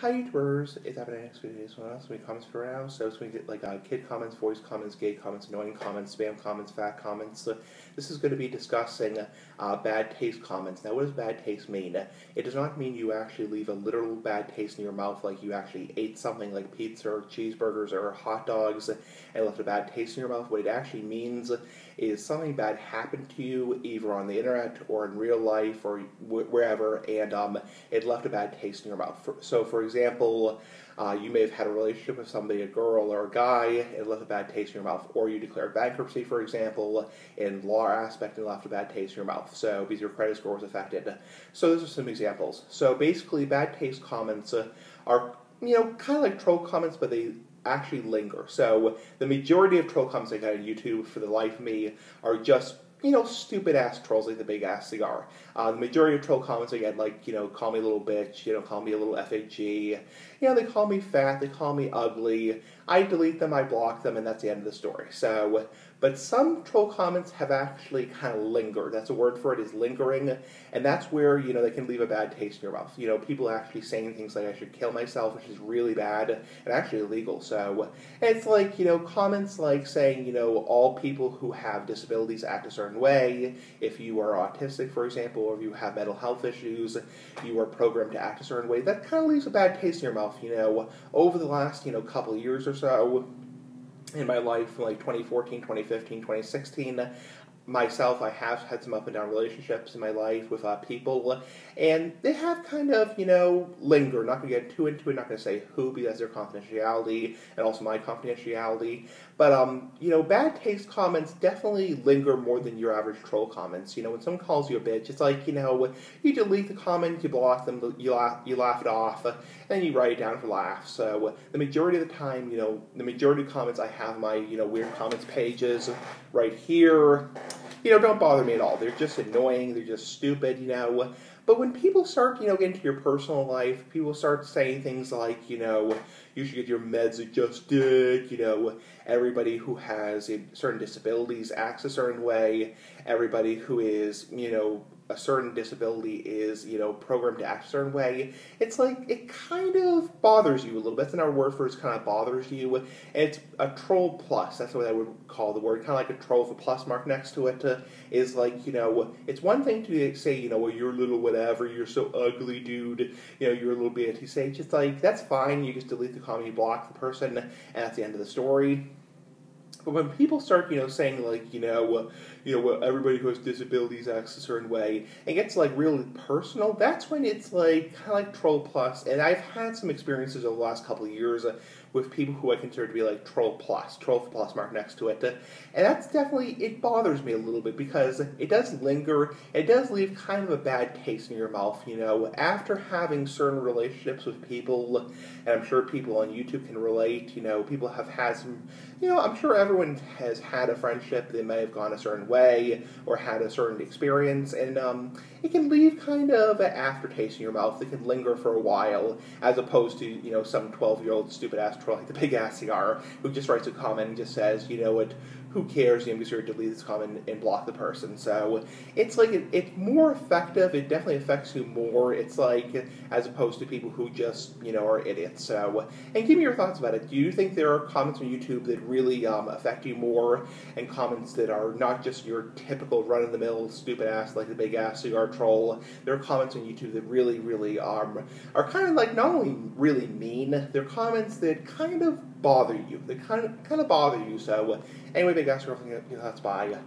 Hi YouTubers, it's happening next video. So else we comments for now. So it's going to get like uh, kid comments, voice comments, gay comments, annoying comments, spam comments, fat comments. So this is going to be discussing uh, bad taste comments. Now, what does bad taste mean? It does not mean you actually leave a literal bad taste in your mouth, like you actually ate something like pizza or cheeseburgers or hot dogs and left a bad taste in your mouth. What it actually means is something bad happened to you, either on the internet or in real life or wherever, and um, it left a bad taste in your mouth. So, for example, uh, you may have had a relationship with somebody, a girl or a guy, and left a bad taste in your mouth, or you declared bankruptcy, for example, in law aspect and left a bad taste in your mouth. So, because your credit score was affected. So, those are some examples. So, basically, bad taste comments are you know kind of like troll comments, but they actually linger. So, the majority of troll comments I got on YouTube, for the life of me, are just you know, stupid ass trolls like the big ass cigar. Uh, the majority of troll comments I get, like, you know, call me a little bitch, you know, call me a little FAG. You know, they call me fat, they call me ugly. I delete them, I block them, and that's the end of the story. So, but some troll comments have actually kind of lingered. That's a word for it, is lingering. And that's where, you know, they can leave a bad taste in your mouth. You know, people actually saying things like, I should kill myself, which is really bad and actually illegal. So it's like, you know, comments like saying, you know, all people who have disabilities act a certain way. If you are autistic, for example, or if you have mental health issues, you are programmed to act a certain way. That kind of leaves a bad taste in your mouth, you know. Over the last, you know, couple years or so, in my life like 2014, 2015, 2016 myself, I have had some up and down relationships in my life with uh, people, and they have kind of, you know, lingered. Not going to get too into it, not going to say who because their confidentiality and also my confidentiality. But, um, you know, bad taste comments definitely linger more than your average troll comments. You know, when someone calls you a bitch, it's like, you know, you delete the comment, you block them, you laugh, you laugh it off, and then you write it down for laughs. So the majority of the time, you know, the majority of comments I have my, you know, weird comments pages right here you know, don't bother me at all. They're just annoying. They're just stupid, you know. But when people start, you know, getting into your personal life, people start saying things like, you know, you should get your meds adjusted, you know, everybody who has certain disabilities acts a certain way, everybody who is, you know, a certain disability is, you know, programmed to act a certain way, it's like it kind of bothers you a little bit. That's another word for it kind of bothers you. And it's a troll plus. That's what I would call the word. Kind of like a troll with a plus mark next to it. Uh, is like, you know, it's one thing to say, you know, well, you're a little whatever, you're so ugly, dude, you know, you're a little bit anti-sage. It's like, that's fine. You just delete the comment, you block the person, and that's the end of the story. But when people start, you know, saying like, you know, uh, you know, everybody who has disabilities acts a certain way, and gets like really personal, that's when it's like kind of like troll plus. And I've had some experiences over the last couple of years uh, with people who I consider to be like troll plus, troll plus mark next to it, and that's definitely it bothers me a little bit because it does linger. It does leave kind of a bad taste in your mouth, you know, after having certain relationships with people, and I'm sure people on YouTube can relate. You know, people have had some, you know, I'm sure everyone has had a friendship that may have gone a certain way or had a certain experience, and um, it can leave kind of an aftertaste in your mouth that can linger for a while, as opposed to you know some twelve year old stupid ass troll like the big ass cigar who just writes a comment and just says, you know what, who cares? You know, be sure to delete this comment and block the person. So it's like it, it's more effective. It definitely affects you more. It's like as opposed to people who just you know are idiots. So and give me your thoughts about it. Do you think there are comments on YouTube that really um, affect you more, and comments that are not just your typical run of the mill stupid ass like the big ass cigar troll? There are comments on YouTube that really, really um, are kind of like not only really mean, they're comments that kind of bother you. They kind of kind of bother you. So uh, anyway, big guys, that's bye.